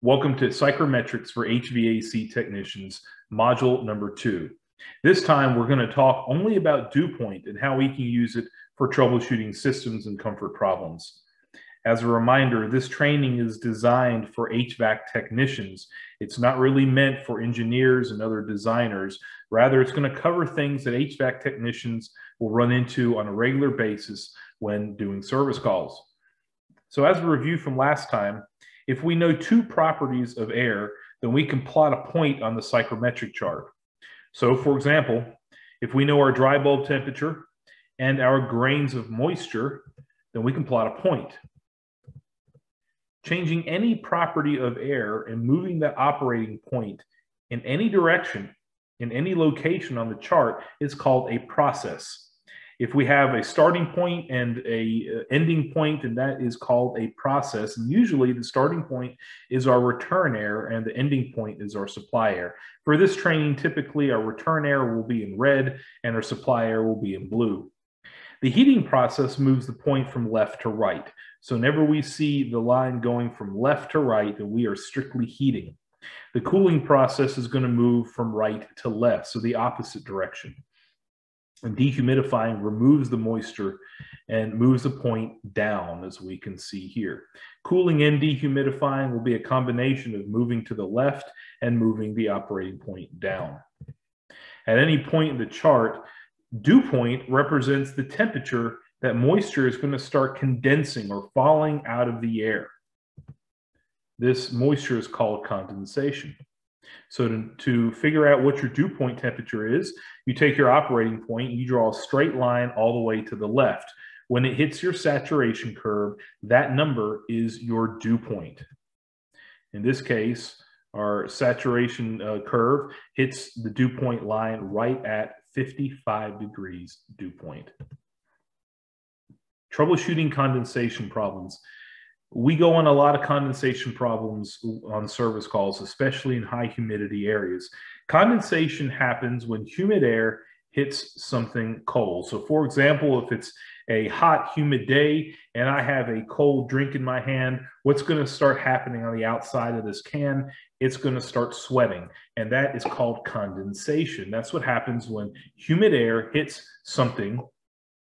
Welcome to Psychrometrics for HVAC Technicians, module number two. This time we're going to talk only about dew point and how we can use it for troubleshooting systems and comfort problems. As a reminder, this training is designed for HVAC technicians. It's not really meant for engineers and other designers. Rather, it's going to cover things that HVAC technicians will run into on a regular basis when doing service calls. So as a review from last time, if we know two properties of air, then we can plot a point on the psychrometric chart. So for example, if we know our dry bulb temperature and our grains of moisture, then we can plot a point. Changing any property of air and moving that operating point in any direction, in any location on the chart is called a process if we have a starting point and a uh, ending point and that is called a process. And usually the starting point is our return air and the ending point is our supply air for this training typically our return air will be in red and our supply air will be in blue. The heating process moves the point from left to right. So whenever we see the line going from left to right then we are strictly heating. The cooling process is going to move from right to left so the opposite direction and dehumidifying removes the moisture and moves the point down, as we can see here. Cooling and dehumidifying will be a combination of moving to the left and moving the operating point down. At any point in the chart, dew point represents the temperature that moisture is going to start condensing or falling out of the air. This moisture is called condensation. So to, to figure out what your dew point temperature is, you take your operating point, you draw a straight line all the way to the left. When it hits your saturation curve, that number is your dew point. In this case, our saturation uh, curve hits the dew point line right at 55 degrees dew point. Troubleshooting condensation problems we go on a lot of condensation problems on service calls, especially in high humidity areas. Condensation happens when humid air hits something cold. So, for example, if it's a hot, humid day and I have a cold drink in my hand, what's going to start happening on the outside of this can? It's going to start sweating, and that is called condensation. That's what happens when humid air hits something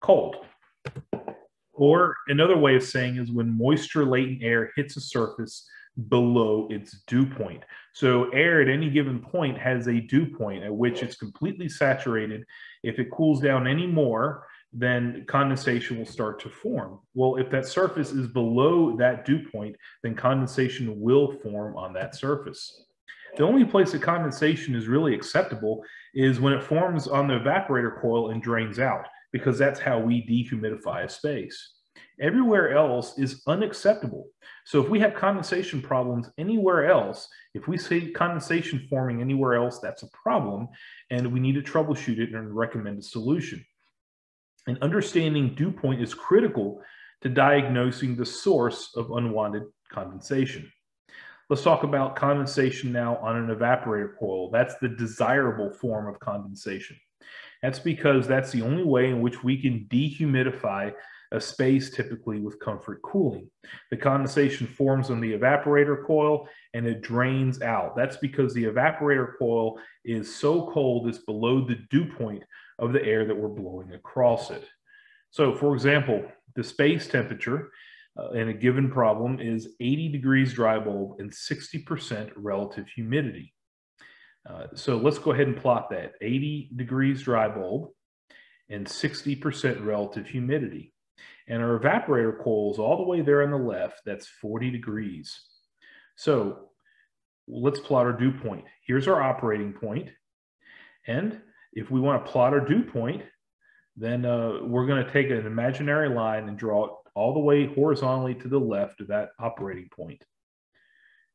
cold. Or another way of saying is when moisture laden air hits a surface below its dew point. So air at any given point has a dew point at which it's completely saturated. If it cools down any more, then condensation will start to form. Well, if that surface is below that dew point, then condensation will form on that surface. The only place that condensation is really acceptable is when it forms on the evaporator coil and drains out because that's how we dehumidify a space. Everywhere else is unacceptable. So if we have condensation problems anywhere else, if we see condensation forming anywhere else, that's a problem, and we need to troubleshoot it and recommend a solution. And understanding dew point is critical to diagnosing the source of unwanted condensation. Let's talk about condensation now on an evaporator coil. That's the desirable form of condensation. That's because that's the only way in which we can dehumidify a space typically with comfort cooling. The condensation forms on the evaporator coil and it drains out. That's because the evaporator coil is so cold it's below the dew point of the air that we're blowing across it. So for example, the space temperature uh, in a given problem is 80 degrees dry bulb and 60% relative humidity. Uh, so let's go ahead and plot that 80 degrees dry bulb and 60% relative humidity. And our evaporator coil is all the way there on the left. That's 40 degrees. So let's plot our dew point. Here's our operating point. And if we want to plot our dew point, then uh, we're going to take an imaginary line and draw it all the way horizontally to the left of that operating point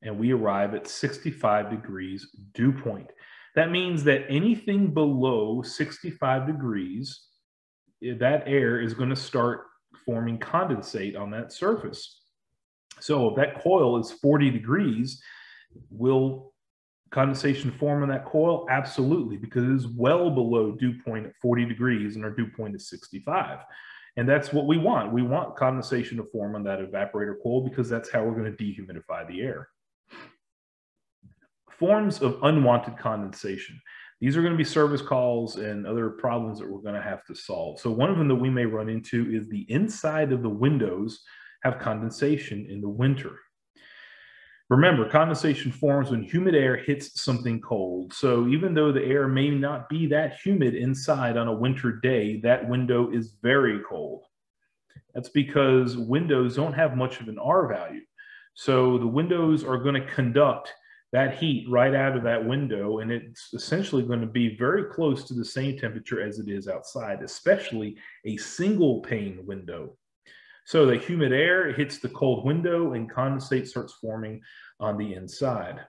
and we arrive at 65 degrees dew point. That means that anything below 65 degrees, eh, that air is going to start forming condensate on that surface. So if that coil is 40 degrees, will condensation form on that coil? Absolutely, because it is well below dew point at 40 degrees and our dew point is 65. And that's what we want. We want condensation to form on that evaporator coil because that's how we're going to dehumidify the air. Forms of unwanted condensation. These are going to be service calls and other problems that we're going to have to solve. So one of them that we may run into is the inside of the windows have condensation in the winter. Remember, condensation forms when humid air hits something cold. So even though the air may not be that humid inside on a winter day, that window is very cold. That's because windows don't have much of an R value. So the windows are going to conduct that heat right out of that window, and it's essentially going to be very close to the same temperature as it is outside, especially a single pane window. So the humid air hits the cold window and condensate starts forming on the inside.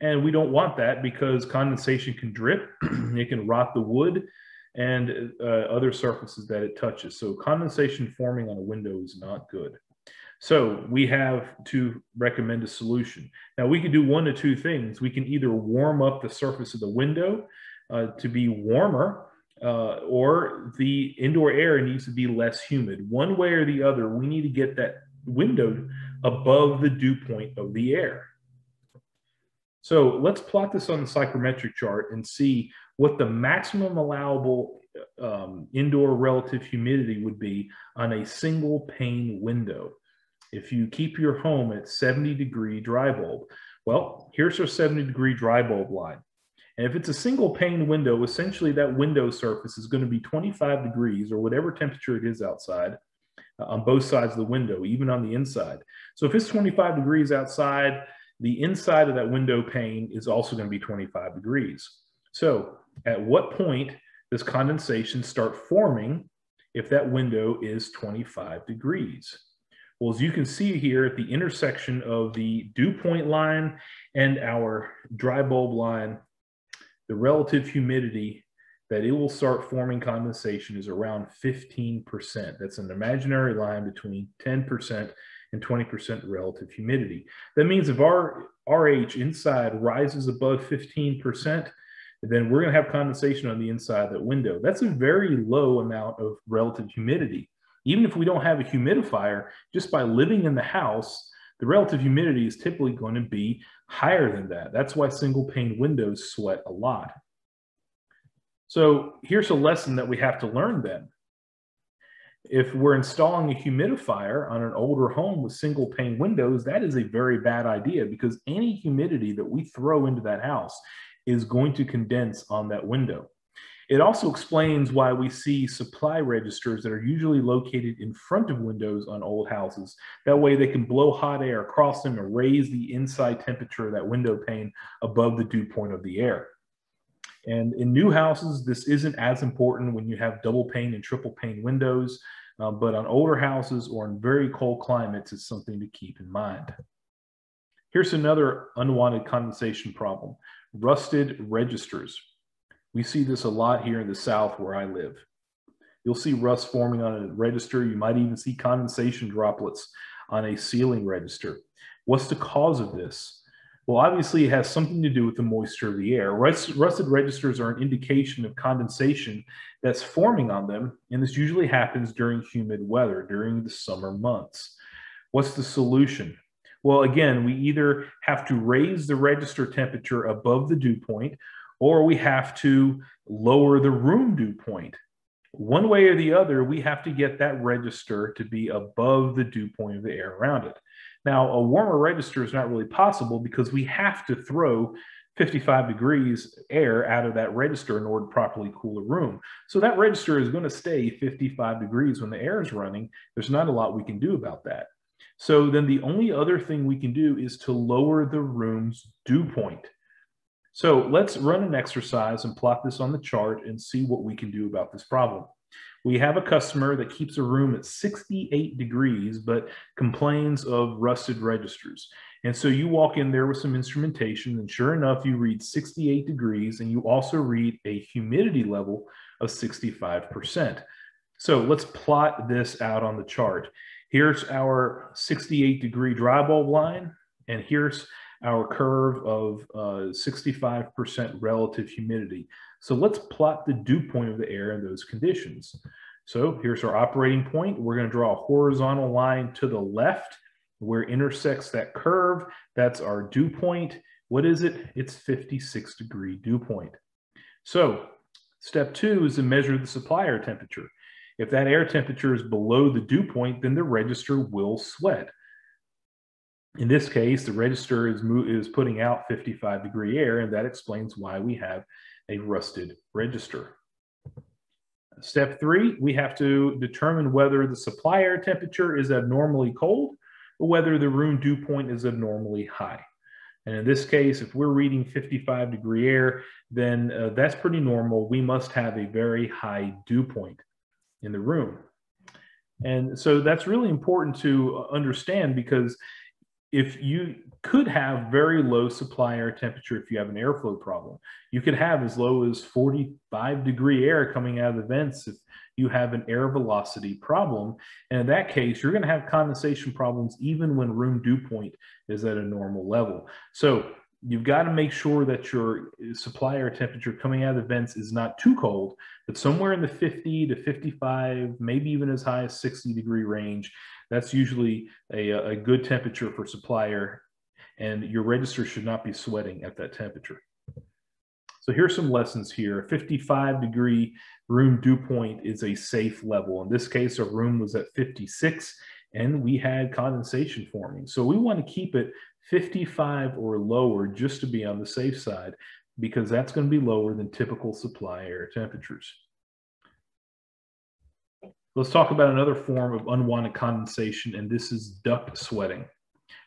And we don't want that because condensation can drip, it can rot the wood and uh, other surfaces that it touches. So condensation forming on a window is not good. So we have to recommend a solution. Now we can do one of two things. We can either warm up the surface of the window uh, to be warmer uh, or the indoor air needs to be less humid. One way or the other, we need to get that window above the dew point of the air. So let's plot this on the psychrometric chart and see what the maximum allowable um, indoor relative humidity would be on a single pane window. If you keep your home at 70 degree dry bulb, well, here's our 70 degree dry bulb line. And if it's a single pane window, essentially that window surface is going to be 25 degrees or whatever temperature it is outside uh, on both sides of the window, even on the inside. So if it's 25 degrees outside, the inside of that window pane is also going to be 25 degrees. So at what point does condensation start forming if that window is 25 degrees? Well, as you can see here at the intersection of the dew point line and our dry bulb line, the relative humidity that it will start forming condensation is around 15%. That's an imaginary line between 10% and 20% relative humidity. That means if our RH inside rises above 15%, then we're going to have condensation on the inside of that window. That's a very low amount of relative humidity. Even if we don't have a humidifier, just by living in the house, the relative humidity is typically going to be higher than that. That's why single pane windows sweat a lot. So here's a lesson that we have to learn then. If we're installing a humidifier on an older home with single pane windows, that is a very bad idea because any humidity that we throw into that house is going to condense on that window. It also explains why we see supply registers that are usually located in front of windows on old houses. That way they can blow hot air across them and raise the inside temperature of that window pane above the dew point of the air. And in new houses, this isn't as important when you have double pane and triple pane windows, uh, but on older houses or in very cold climates, it's something to keep in mind. Here's another unwanted condensation problem, rusted registers. We see this a lot here in the South where I live. You'll see rust forming on a register. You might even see condensation droplets on a ceiling register. What's the cause of this? Well, obviously, it has something to do with the moisture of the air. Rust, rusted registers are an indication of condensation that's forming on them, and this usually happens during humid weather, during the summer months. What's the solution? Well, again, we either have to raise the register temperature above the dew point, or we have to lower the room dew point. One way or the other, we have to get that register to be above the dew point of the air around it. Now, a warmer register is not really possible because we have to throw 55 degrees air out of that register in order to properly cool a room. So that register is going to stay 55 degrees when the air is running. There's not a lot we can do about that. So then the only other thing we can do is to lower the room's dew point. So let's run an exercise and plot this on the chart and see what we can do about this problem. We have a customer that keeps a room at 68 degrees, but complains of rusted registers. And so you walk in there with some instrumentation, and sure enough, you read 68 degrees, and you also read a humidity level of 65%. So let's plot this out on the chart. Here's our 68 degree dry bulb line, and here's our curve of 65% uh, relative humidity. So let's plot the dew point of the air in those conditions. So here's our operating point. We're going to draw a horizontal line to the left where it intersects that curve. That's our dew point. What is it? It's 56 degree dew point. So step two is to measure the supply air temperature. If that air temperature is below the dew point, then the register will sweat. In this case, the register is, is putting out 55 degree air, and that explains why we have a rusted register. Step three, we have to determine whether the supply air temperature is abnormally cold or whether the room dew point is abnormally high. And in this case, if we're reading 55 degree air, then uh, that's pretty normal. We must have a very high dew point in the room. And so that's really important to understand because if you could have very low supply air temperature if you have an airflow problem. You could have as low as 45 degree air coming out of the vents if you have an air velocity problem. And in that case, you're going to have condensation problems even when room dew point is at a normal level. So you've got to make sure that your eh, supply air temperature coming out of the vents is not too cold, but somewhere in the 50 to 55, maybe even as high as 60 degree range. That's usually a, uh, a good temperature for supply air and your register should not be sweating at that temperature. So here's some lessons here. A 55 degree room dew point is a safe level. In this case, our room was at 56 and we had condensation forming. So we want to keep it 55 or lower just to be on the safe side because that's going to be lower than typical supply air temperatures. Let's talk about another form of unwanted condensation, and this is duct sweating.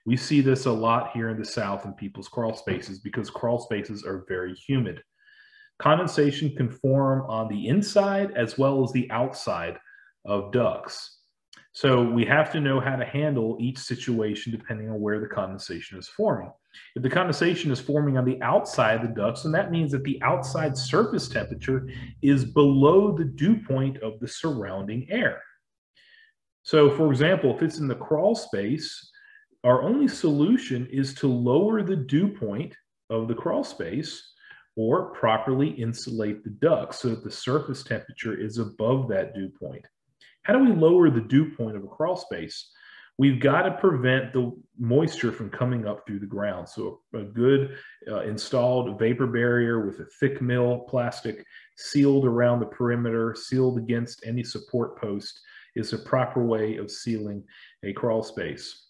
We see this a lot here in the South in people's crawl spaces because crawl spaces are very humid. Condensation can form on the inside as well as the outside of ducts. So we have to know how to handle each situation depending on where the condensation is forming. If the condensation is forming on the outside of the ducts, then that means that the outside surface temperature is below the dew point of the surrounding air. So for example, if it's in the crawl space, our only solution is to lower the dew point of the crawl space or properly insulate the duct so that the surface temperature is above that dew point. How do we lower the dew point of a crawl space? We've got to prevent the moisture from coming up through the ground. So a good uh, installed vapor barrier with a thick mil plastic sealed around the perimeter, sealed against any support post is a proper way of sealing a crawl space.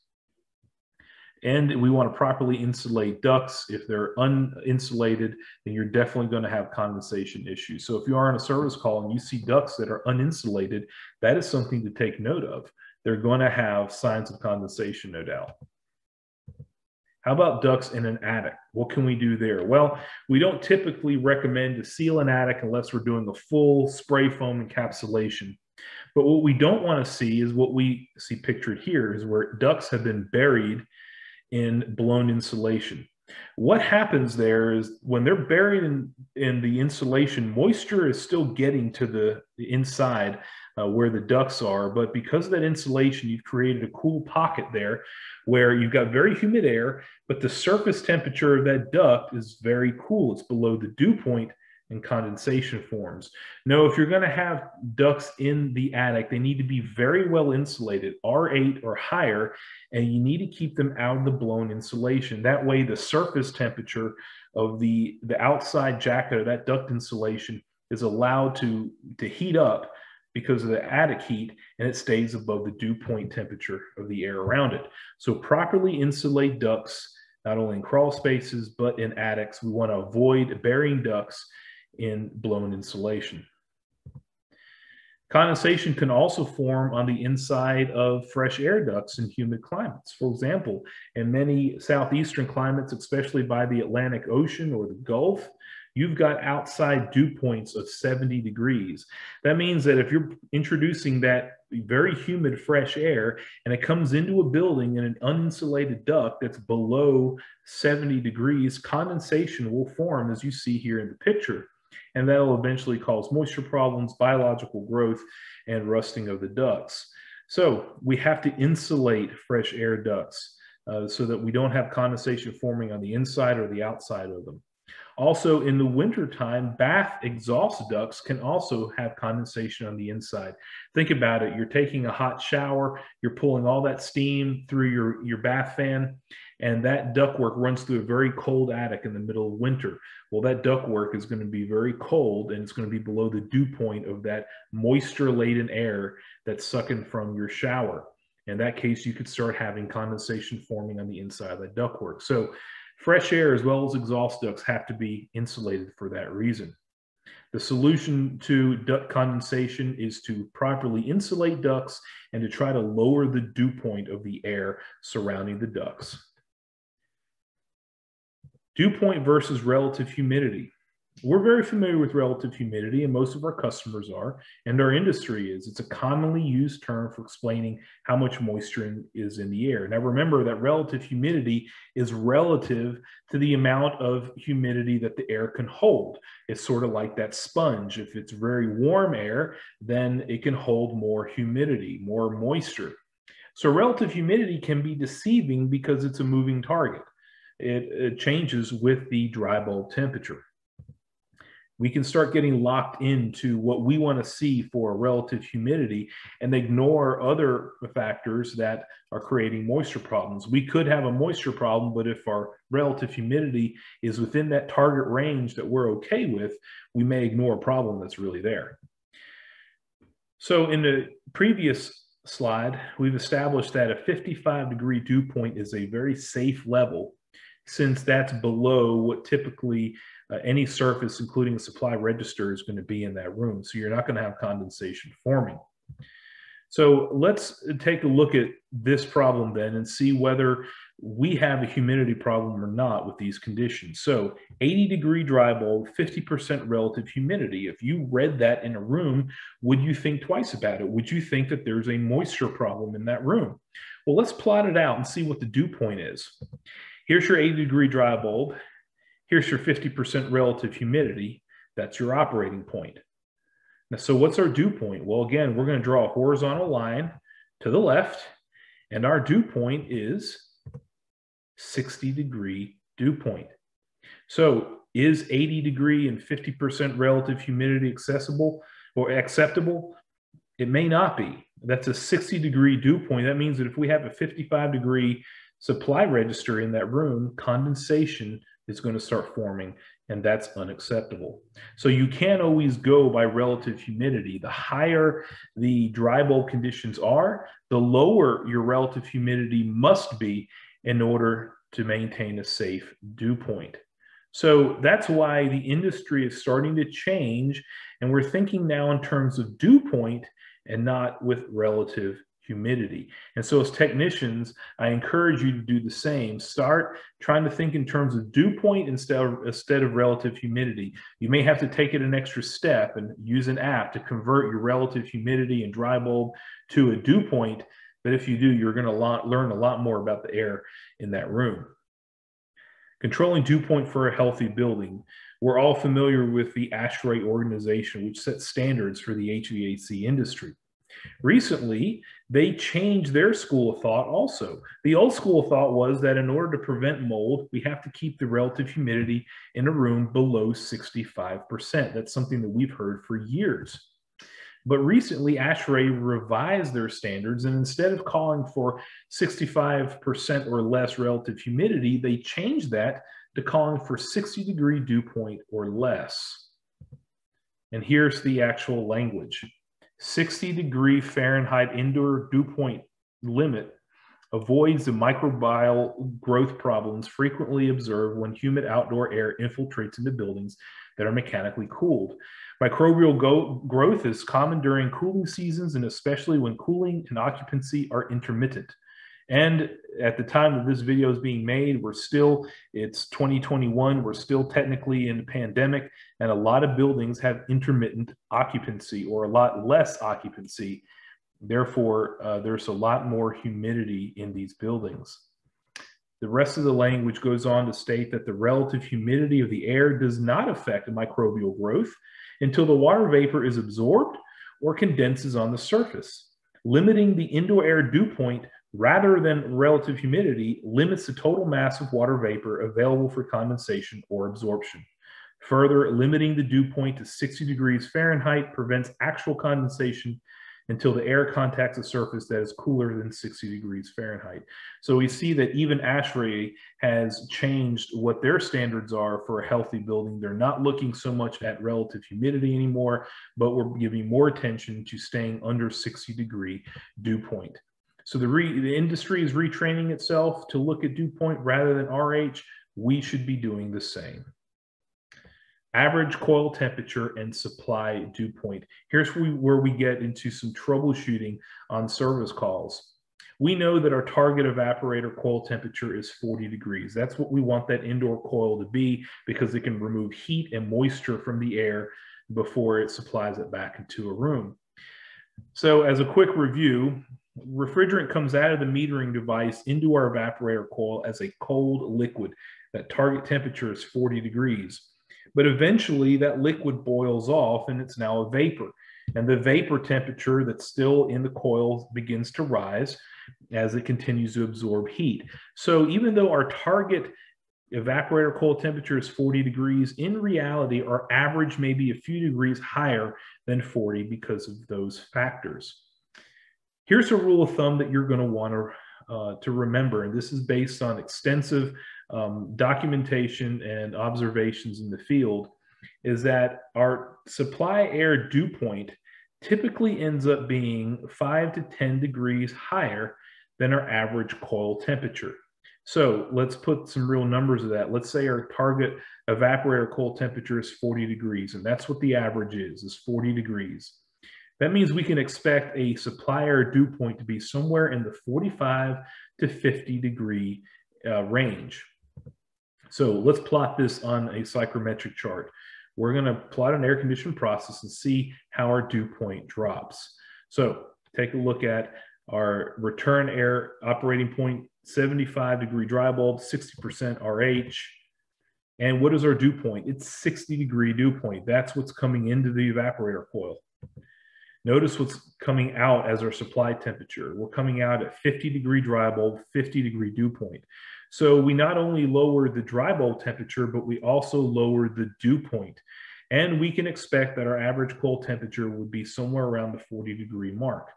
And we want to properly insulate ducts. If they're uninsulated, then you're definitely going to have condensation issues. So if you are on a service call and you see ducts that are uninsulated, that is something to take note of. They're going to have signs of condensation, no doubt. How about ducts in an attic? What can we do there? Well, we don't typically recommend to seal an attic unless we're doing a full spray foam encapsulation. But what we don't want to see is what we see pictured here is where ducts have been buried in blown insulation. What happens there is when they're buried in, in the insulation, moisture is still getting to the, the inside uh, where the ducts are. But because of that insulation, you've created a cool pocket there where you've got very humid air, but the surface temperature of that duct is very cool. It's below the dew point and condensation forms. No, if you're going to have ducts in the attic, they need to be very well insulated, R8 or higher, and you need to keep them out of the blown insulation. That way, the surface temperature of the, the outside jacket of that duct insulation is allowed to, to heat up because of the attic heat and it stays above the dew point temperature of the air around it. So properly insulate ducts, not only in crawl spaces, but in attics. We want to avoid burying ducts in blown insulation. Condensation can also form on the inside of fresh air ducts in humid climates. For example, in many southeastern climates, especially by the Atlantic Ocean or the Gulf, you've got outside dew points of 70 degrees. That means that if you're introducing that very humid fresh air and it comes into a building in an uninsulated duct that's below 70 degrees, condensation will form as you see here in the picture and that'll eventually cause moisture problems, biological growth, and rusting of the ducts. So we have to insulate fresh air ducts uh, so that we don't have condensation forming on the inside or the outside of them. Also, in the wintertime, bath exhaust ducts can also have condensation on the inside. Think about it. You're taking a hot shower, you're pulling all that steam through your, your bath fan, and that ductwork runs through a very cold attic in the middle of winter. Well, that ductwork is going to be very cold and it's going to be below the dew point of that moisture laden air that's sucking from your shower. In that case, you could start having condensation forming on the inside of that ductwork. So, fresh air as well as exhaust ducts have to be insulated for that reason. The solution to duct condensation is to properly insulate ducts and to try to lower the dew point of the air surrounding the ducts. Dew point versus relative humidity. We're very familiar with relative humidity, and most of our customers are, and our industry is. It's a commonly used term for explaining how much moisture is in the air. Now, remember that relative humidity is relative to the amount of humidity that the air can hold. It's sort of like that sponge. If it's very warm air, then it can hold more humidity, more moisture. So, relative humidity can be deceiving because it's a moving target. It, it changes with the dry bulb temperature we can start getting locked into what we want to see for relative humidity and ignore other factors that are creating moisture problems. We could have a moisture problem, but if our relative humidity is within that target range that we're okay with, we may ignore a problem that's really there. So in the previous slide, we've established that a 55 degree dew point is a very safe level since that's below what typically uh, any surface, including a supply register, is going to be in that room. So you're not going to have condensation forming. So let's take a look at this problem then and see whether we have a humidity problem or not with these conditions. So 80 degree dry bulb, 50% relative humidity. If you read that in a room, would you think twice about it? Would you think that there's a moisture problem in that room? Well, let's plot it out and see what the dew point is. Here's your 80 degree dry bulb. Here's your 50% relative humidity. That's your operating point. Now, so what's our dew point? Well, again, we're going to draw a horizontal line to the left, and our dew point is 60 degree dew point. So is 80 degree and 50% relative humidity accessible or acceptable? It may not be. That's a 60 degree dew point. That means that if we have a 55 degree supply register in that room, condensation is going to start forming, and that's unacceptable. So you can't always go by relative humidity. The higher the dry bulb conditions are, the lower your relative humidity must be in order to maintain a safe dew point. So that's why the industry is starting to change, and we're thinking now in terms of dew point and not with relative humidity. And so, as technicians, I encourage you to do the same. Start trying to think in terms of dew point instead of, instead of relative humidity. You may have to take it an extra step and use an app to convert your relative humidity and dry bulb to a dew point. But if you do, you're going to learn a lot more about the air in that room. Controlling dew point for a healthy building. We're all familiar with the ASHRAE organization, which sets standards for the HVAC industry. Recently, they changed their school of thought also. The old school of thought was that in order to prevent mold, we have to keep the relative humidity in a room below 65%. That's something that we've heard for years. But recently, ASHRAE revised their standards, and instead of calling for 65% or less relative humidity, they changed that to calling for 60 degree dew point or less. And here's the actual language 60 degree Fahrenheit indoor dew point limit avoids the microbial growth problems frequently observed when humid outdoor air infiltrates into buildings that are mechanically cooled. Microbial go- growth is common during cooling seasons and especially when cooling and occupancy are intermittent. And at the time that this video is being made, we're still, it's 2021, we're still technically in the pandemic, and a lot of buildings have intermittent occupancy or a lot less occupancy. Therefore, uh, there's a lot more humidity in these buildings. The rest of the language goes on to state that the relative humidity of the air does not affect microbial growth until the water vapor is absorbed or condenses on the surface. Limiting the indoor air dew point rather than relative humidity limits the total mass of water vapor available for condensation or absorption. Further, limiting the dew point to 60 degrees Fahrenheit prevents actual condensation until the air contacts a surface that is cooler than 60 degrees Fahrenheit. So we see that even ASHRAE has changed what their standards are for a healthy building. They're not looking so much at relative humidity anymore, but we're giving more attention to staying under 60 degree dew point. So the, the industry is retraining itself to look at dew point rather than RH. We should be doing the same. Average coil temperature and supply dew point. Here's where we, get into some troubleshooting on service calls. We know that our target evaporator coil temperature is 40 degrees. That's what we want that indoor coil to be because it can remove heat and moisture from the air before it supplies it back into a room. So as a quick review, refrigerant comes out of the metering device into our evaporator coil as a cold liquid. That target temperature is 40 degrees. But eventually that liquid boils off and it's now a vapor. And the vapor temperature that's still in the coil begins to rise as it continues to absorb heat. So even though our target evaporator coil temperature is 40 degrees, in reality, our average may be a few degrees higher than 40 because of those factors. Here's a rule of thumb that you're going to want to, uh, to remember, and this is based on extensive um, documentation and observations in the field, is that our supply air dew point typically ends up being 5 to 10 degrees higher than our average coil temperature. So let's put some real numbers of that. Let's say our target evaporator coil temperature is 40 degrees, and that's what the average is, is 40 degrees. That means we can expect a supply air dew point to be somewhere in the 45 to 50 degree uh, range. So let's plot this on a psychrometric chart. We're going to plot an air conditioned process and see how our dew point drops. So take a look at our return air operating point, 75 degree dry bulb, 60% RH. And what is our dew point? It's 60 degree dew point. That's what's coming into the evaporator coil. Notice what's coming out as our supply temperature. We're coming out at 50 degree dry bulb, 50 degree dew point. So we not only lower the dry bulb temperature, but we also lower the dew point. And we can expect that our average coil temperature would be somewhere around the 40 degree mark.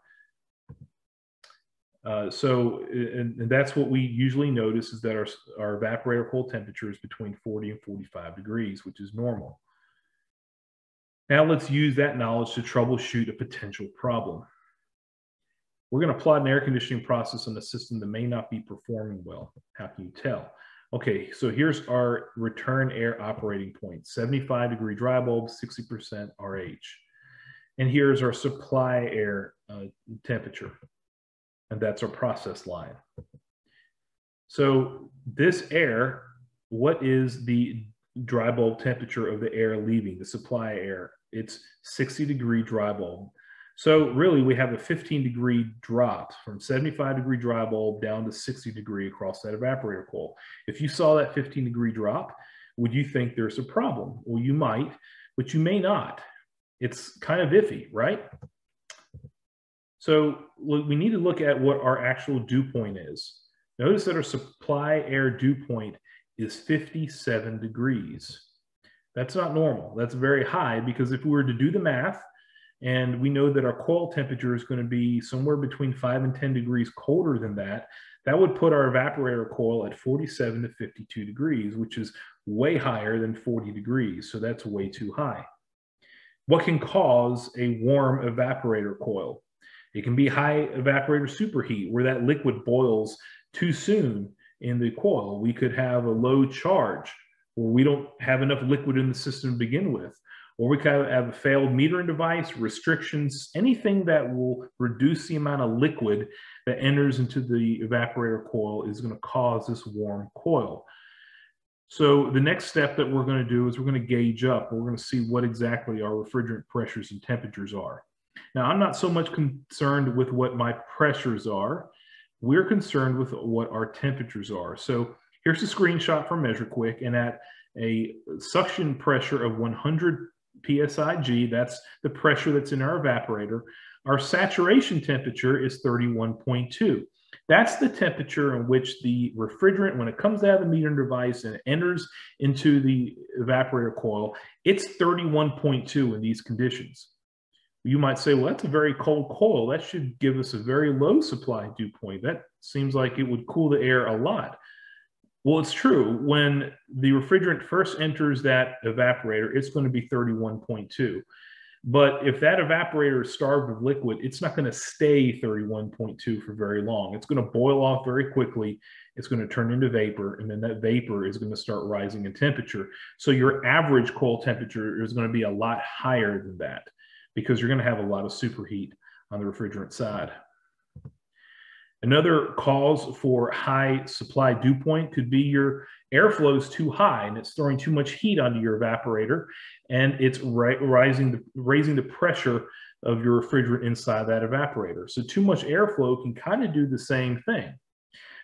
Uh, so, and, and, that's what we usually notice is that our, our evaporator coil temperature is between 40 and 45 degrees, which is normal. Now let's use that knowledge to troubleshoot a potential problem. We're going to plot an air conditioning process on a system that may not be performing well. How can you tell? Okay, so here's our return air operating point, 75 degree dry bulb, 60% RH. And here's our supply air uh, temperature, and that's our process line. So this air, what is the dry bulb temperature of the air leaving, the supply air. It's 60 degree dry bulb. So really we have a 15 degree drop from 75 degree dry bulb down to 60 degree across that evaporator coil. If you saw that 15 degree drop, would you think there's a problem? Well, you might, but you may not. It's kind of iffy, right? So we need to look at what our actual dew point is. Notice that our supply air dew point is 57 degrees. That's not normal. That's very high because if we were to do the math, and we know that our coil temperature is going to be somewhere between 5 and 10 degrees colder than that, that would put our evaporator coil at 47 to 52 degrees, which is way higher than 40 degrees. So that's way too high. What can cause a warm evaporator coil? It can be high evaporator superheat, where that liquid boils too soon in the coil. We could have a low charge where we don't have enough liquid in the system to begin with. Or we could have a failed metering device, restrictions, anything that will reduce the amount of liquid that enters into the evaporator coil is going to cause this warm coil. So the next step that we're going to do is we're going to gauge up. We're going to see what exactly our refrigerant pressures and temperatures are. Now, I'm not so much concerned with what my pressures are we're concerned with what our temperatures are. So here's a screenshot from MeasureQuick, and at a suction pressure of 100 psig, that's the pressure that's in our evaporator, our saturation temperature is 31.2. That's the temperature in which the refrigerant, when it comes out of the metering device and enters into the evaporator coil, it's 31.2 in these conditions. You might say, well, that's a very cold coil. That should give us a very low supply dew point. That seems like it would cool the air a lot. Well, it's true. When the refrigerant first enters that evaporator, it's going to be 31.2. But if that evaporator is starved of liquid, it's not going to stay 31.2 for very long. It's going to boil off very quickly. It's going to turn into vapor, and then that vapor is going to start rising in temperature. So your average coil temperature is going to be a lot higher than that because you're going to have a lot of superheat on the refrigerant side. Another cause for high supply dew point could be your airflow is too high and it's throwing too much heat onto your evaporator and it's ri rising the, raising the pressure of your refrigerant inside that evaporator. So too much airflow can kind of do the same thing.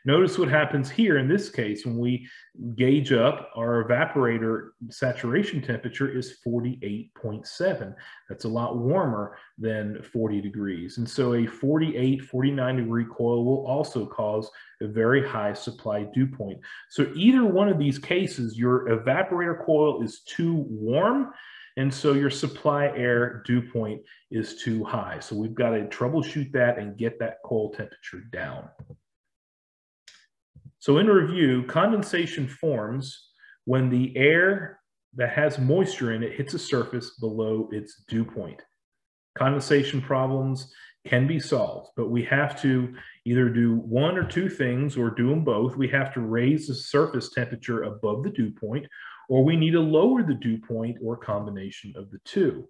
Notice what happens here in this case when we gauge up our evaporator saturation temperature is 48.7. That's a lot warmer than 40 degrees. And so a 48, 49 degree coil will also cause a very high supply dew point. So either one of these cases, your evaporator coil is too warm and so your supply air dew point is too high. So we've got to troubleshoot that and get that coil temperature down. So in review, condensation forms when the air that has moisture in it hits a surface below its dew point. Condensation problems can be solved, but we have to either do one or two things or do them both. We have to raise the surface temperature above the dew point, or we need to lower the dew point or combination of the two.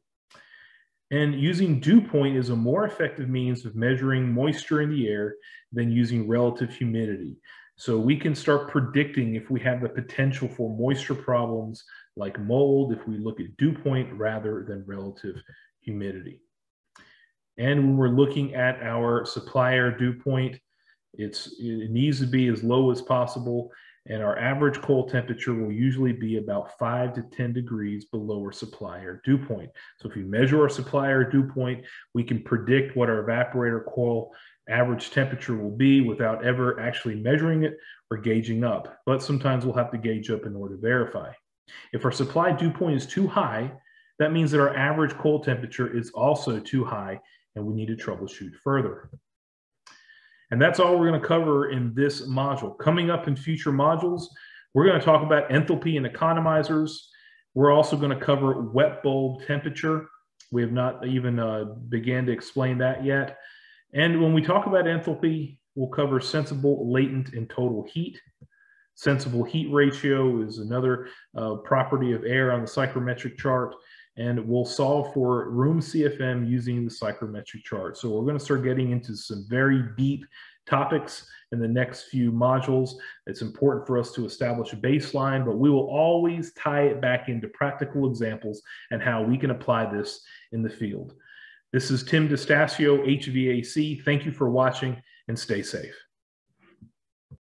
And using dew point is a more effective means of measuring moisture in the air than using relative humidity. So we can start predicting if we have the potential for moisture problems like mold if we look at dew point rather than relative humidity. And when we're looking at our supply air dew point, it's, it needs to be as low as possible. And our average coil temperature will usually be about five to 10 degrees below our supply air dew point. So if we measure our supply air dew point, we can predict what our evaporator coil average temperature will be without ever actually measuring it or gauging up. But sometimes we'll have to gauge up in order to verify. If our supply dew point is too high, that means that our average coil temperature is also too high and we need to troubleshoot further. And that's all we're going to cover in this module. Coming up in future modules, we're going to talk about enthalpy and economizers. We're also going to cover wet bulb temperature. We have not even uh, began to explain that yet. And when we talk about enthalpy, we'll cover sensible, latent, and total heat. Sensible heat ratio is another uh, property of air on the psychrometric chart. And we'll solve for room CFM using the psychrometric chart. So we're going to start getting into some very deep topics in the next few modules. It's important for us to establish a baseline, but we will always tie it back into practical examples and how we can apply this in the field. This is Tim DeStasio, HVAC. Thank you for watching and stay safe.